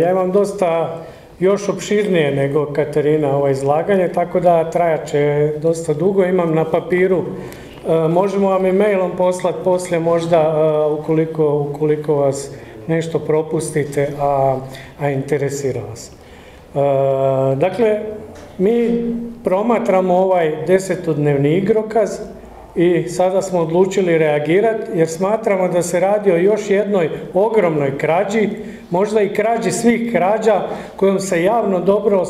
Ja imam dosta još opširnije nego Katarina ovo izlaganje, tako da trajat će dosta dugo. Imam na papiru, e, možemo vam i mailom poslati poslije možda e, ukoliko, ukoliko vas nešto propustite, a, a interesira vas. E, dakle, mi promatramo ovaj desetodnevni igrokaz, i sada smo odlučili reagirati jer smatramo da se radi o još jednoj ogromnoj krađi, možda i krađi svih krađa kojom se javno dobro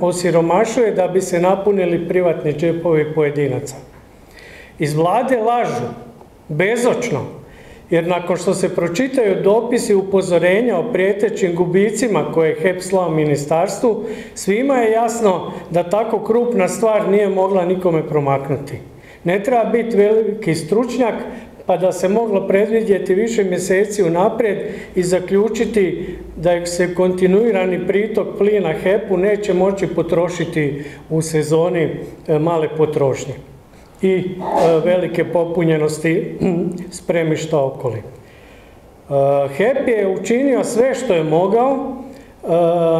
osiromašuje da bi se napunili privatni džepovi pojedinaca. Iz vlade lažu, bezočno, jer nakon što se pročitaju dopisi upozorenja o prijetećim gubicima koje je HEP slao ministarstvu, svima je jasno da tako krupna stvar nije mogla nikome promaknuti. Ne treba biti veliki stručnjak pa da se moglo predvidjeti više mjeseci unaprijed i zaključiti da se kontinuirani pritok plina HEP-u neće moći potrošiti u sezoni e, male potrošnje i e, velike popunjenosti spremišta okoli. E, HEP je učinio sve što je mogao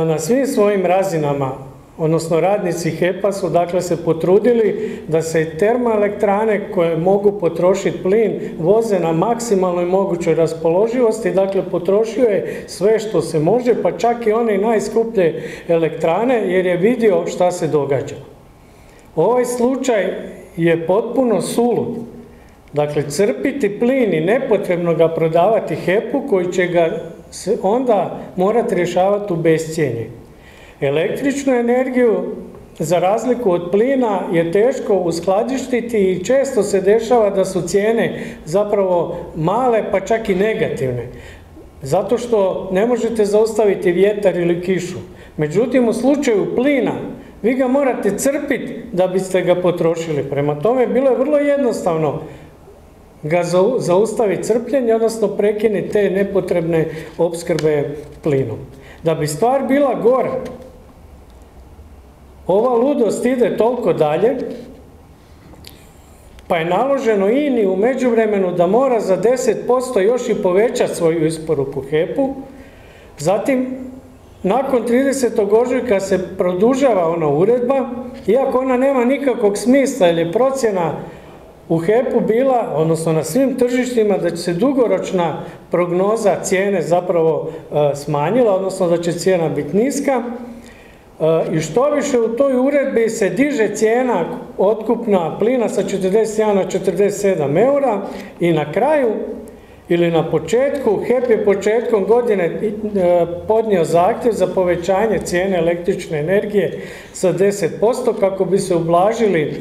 na svim svojim razinama odnosno radnici HEP-a su dakle se potrudili da se termoelektrane koje mogu potrošiti plin voze na maksimalnoj mogućoj raspoloživosti, dakle potrošio je sve što se može, pa čak i one najskuplje elektrane jer je vidio šta se događa. Ovaj slučaj je potpuno sulud. Dakle, crpiti plin i nepotrebno ga prodavati HEP-u koji će ga onda morati rješavati u bescijenje. Električnu energiju za razliku od plina je teško uskladištiti i često se dešava da su cijene zapravo male pa čak i negativne. Zato što ne možete zaustaviti vjetar ili kišu. Međutim, u slučaju plina vi ga morate crpiti da biste ga potrošili. Prema tome, bilo je vrlo jednostavno ga zaustaviti crpljenje, odnosno prekinuti te nepotrebne opskrbe plinom. Da bi stvar bila gora, ova ludost ide toliko dalje, pa je naloženo INI u međuvremenu da mora za 10% još i povećati svoju isporuku HEP-u. Zatim, nakon 30. ožujka se produžava ona uredba, iako ona nema nikakvog smisla ili procjena u HEP-u bila, odnosno na svim tržištima, da će se dugoročna prognoza cijene zapravo e, smanjila, odnosno da će cijena biti niska. I što više u toj uredbi se diže cijena otkupna plina sa 41 na 47 eura i na kraju ili na početku, HEP je početkom godine e, podnio zahtjev za povećanje cijene električne energije sa 10% kako bi se ublažili e,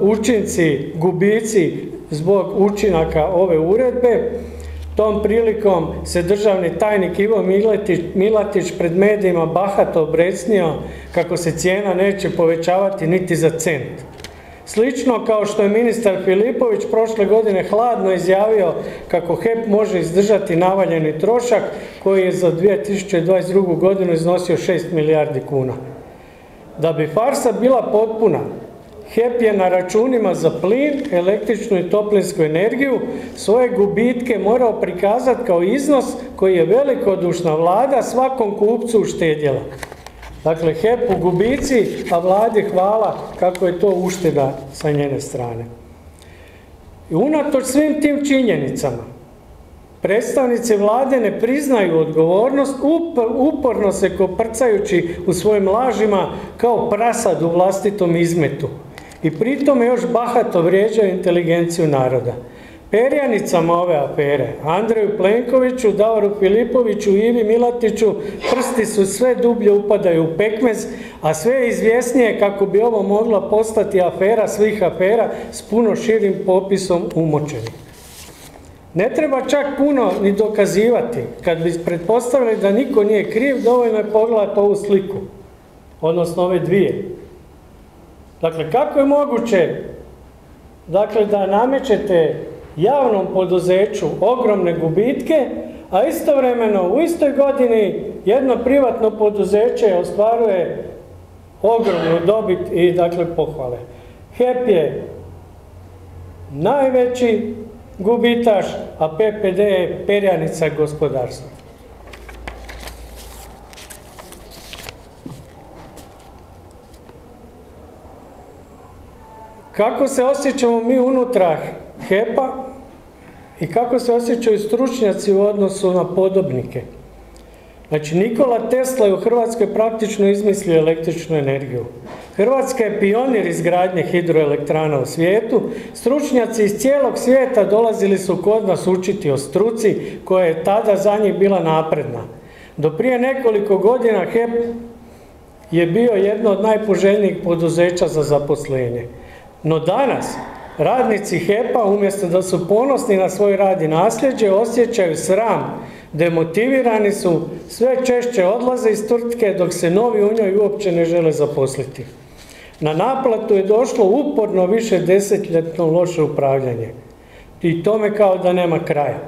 učinci, gubici zbog učinaka ove uredbe Tom prilikom se državni tajnik Ivo Milatić pred medijima bahato obrecnio kako se cijena neće povećavati niti za cent. Slično kao što je ministar Filipović prošle godine hladno izjavio kako HEP može izdržati navaljeni trošak koji je za 2022. godinu iznosio 6 milijardi kuna. Da bi farsa bila potpuna, HEP je na računima za plin, električnu i toplinsku energiju svoje gubitke morao prikazati kao iznos koji je velikodušna vlada svakom kupcu uštedjela. Dakle, HEP u gubici, a vladi hvala kako je to ušteda sa njene strane. I unatoč svim tim činjenicama, predstavnici vlade ne priznaju odgovornost, uporno se koprcajući u svojim lažima kao prasad u vlastitom izmetu i pritome još bahato vrijeđaju inteligenciju naroda. Perjanicama ove afere, Andreju Plenkoviću, Davoru Filipoviću, Ivi Milatiću, prsti su sve dublje upadaju u pekmez, a sve je izvjesnije kako bi ovo mogla postati afera svih afera s puno širim popisom umočenih. Ne treba čak puno ni dokazivati. Kad bi pretpostavili da niko nije kriv, dovoljno je pogledati ovu sliku, odnosno ove dvije. Dakle, kako je moguće dakle, da namećete javnom poduzeću ogromne gubitke, a istovremeno u istoj godini jedno privatno poduzeće ostvaruje ogromnu dobit i dakle pohvale. HEP je najveći gubitaš, a PPD je perjanica gospodarstva. Kako se osjećamo mi unutra HEP-a i kako se osjećaju stručnjaci u odnosu na podobnike? Znači, Nikola Tesla je u Hrvatskoj praktično izmislio električnu energiju. Hrvatska je pionir izgradnje hidroelektrana u svijetu. Stručnjaci iz cijelog svijeta dolazili su kod nas učiti o struci koja je tada za njih bila napredna. Do prije nekoliko godina HEP je bio jedno od najpoželjnijih poduzeća za zaposlenje. No danas radnici HEP-a umjesto da su ponosni na svoj rad i nasljeđe osjećaju sram, demotivirani su, sve češće odlaze iz tvrtke dok se novi u njoj uopće ne žele zaposliti. Na naplatu je došlo uporno više desetljetno loše upravljanje. I tome kao da nema kraja.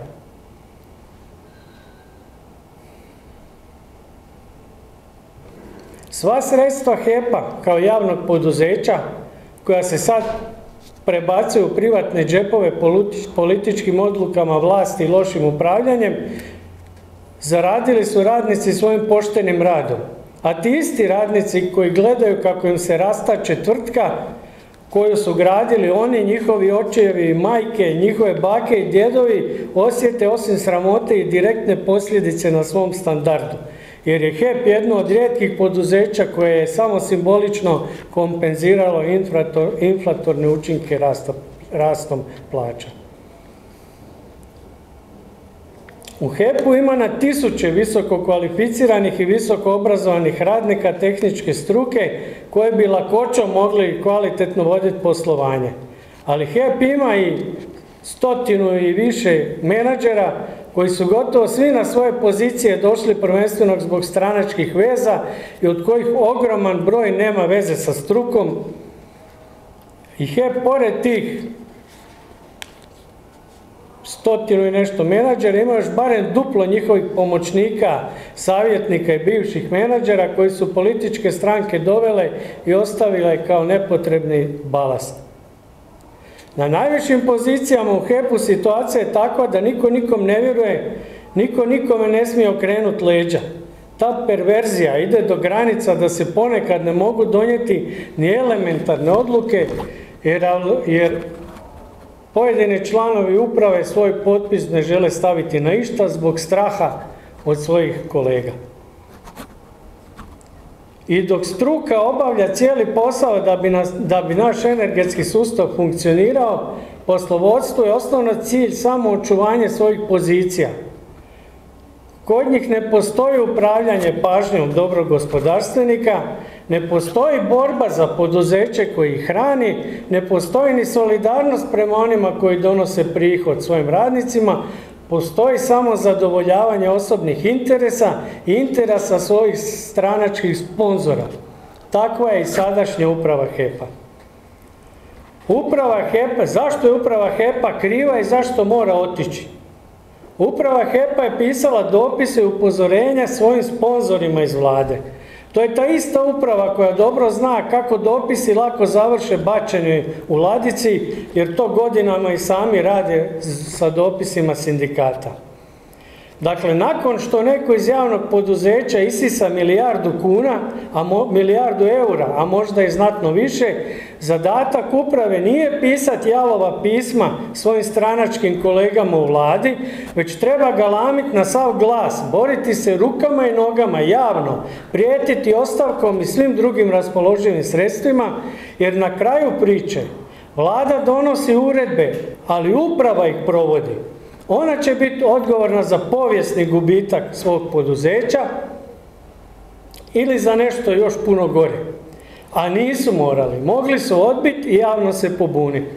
Sva sredstva HEP-a kao javnog poduzeća koja se sad prebacuju u privatne džepove političkim odlukama vlasti i lošim upravljanjem, zaradili su radnici svojim poštenim radom. A ti isti radnici koji gledaju kako im se rastače tvrtka koju su gradili oni, njihovi očevi i majke, njihove bake i djedovi osjete osim sramote i direktne posljedice na svom standardu jer je HEP jedno od rijetkih poduzeća koje je samo simbolično kompenziralo inflatorne učinke rastom plaća. U HEP-u ima na tisuće visoko kvalificiranih i visoko obrazovanih radnika tehničke struke koje bi lakoćom mogli kvalitetno voditi poslovanje. Ali HEP ima i stotinu i više menadžera koji su gotovo svi na svoje pozicije došli prvenstveno zbog stranačkih veza i od kojih ogroman broj nema veze sa strukom. I HEP pored tih stotinu i nešto menadžera, ima još barem duplo njihovih pomoćnika, savjetnika i bivših menadžera koji su političke stranke dovele i ostavile kao nepotrebni balast. Na najvišim pozicijama u HEP-u situacija je takva da niko nikom ne vjeruje, niko nikome ne smije okrenuti leđa. Ta perverzija ide do granica da se ponekad ne mogu donijeti ni elementarne odluke jer, jer pojedini članovi uprave svoj potpis ne žele staviti na išta zbog straha od svojih kolega. I dok struka obavlja cijeli posao da bi, da bi naš energetski sustav funkcionirao, poslovodstvo je osnovno cilj samo očuvanje svojih pozicija. Kod njih ne postoji upravljanje pažnjom dobrog gospodarstvenika, ne postoji borba za poduzeće koji ih hrani, ne postoji ni solidarnost prema onima koji donose prihod svojim radnicima, Postoji samo zadovoljavanje osobnih interesa i interesa svojih stranačkih sponzora. Takva je i sadašnja uprava HEP-a. Uprava HEP-a, zašto je uprava HEP-a kriva i zašto mora otići? Uprava HEP-a je pisala dopise i upozorenja svojim sponzorima iz vlade. To je ta ista uprava koja dobro zna kako dopisi lako završe bačeni u ladici, jer to godinama i sami rade sa dopisima sindikata. Dakle, nakon što neko iz javnog poduzeća isisa milijardu kuna, a milijardu eura, a možda i znatno više, zadatak uprave nije pisati jalova pisma svojim stranačkim kolegama u vladi, već treba galamiti na sav glas, boriti se rukama i nogama javno, prijetiti ostavkom i svim drugim raspoloživim sredstvima, jer na kraju priče vlada donosi uredbe, ali uprava ih provodi. Ona će biti odgovorna za povijesni gubitak svog poduzeća ili za nešto još puno gore. A nisu morali. Mogli su odbiti i javno se pobuniti.